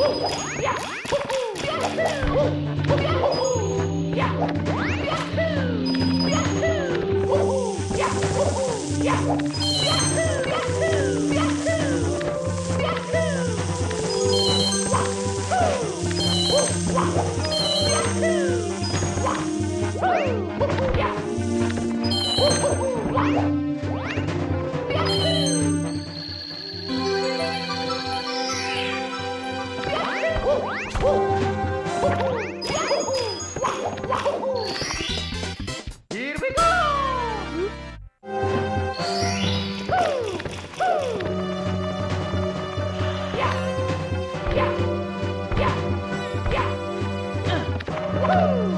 Yeah. Uh. Woo!